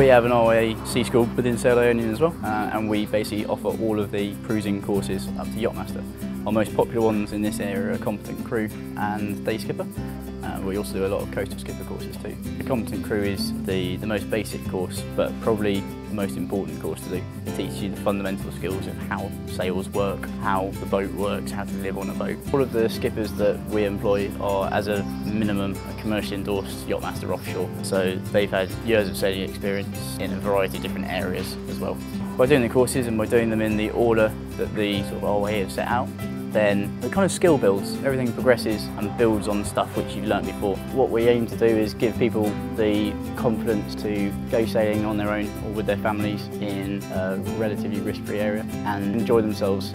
We have an Sea School within Sail Ionian as well, uh, and we basically offer all of the cruising courses up to Yachtmaster. Our most popular ones in this area are Competent Crew and Day Skipper. Uh, we also do a lot of coastal skipper courses too. The Competent Crew is the, the most basic course, but probably the most important course to do. It teaches you the fundamental skills of how sails work, how the boat works, how to live on a boat. All of the skippers that we employ are, as a minimum, a commercially endorsed Yachtmaster offshore. So they've had years of sailing experience in a variety of different areas as well. By doing the courses and by doing them in the order that the sort of RYA have set out, then the kind of skill builds. Everything progresses and builds on stuff which you've learnt before. What we aim to do is give people the confidence to go sailing on their own or with their families in a relatively risk-free area and enjoy themselves.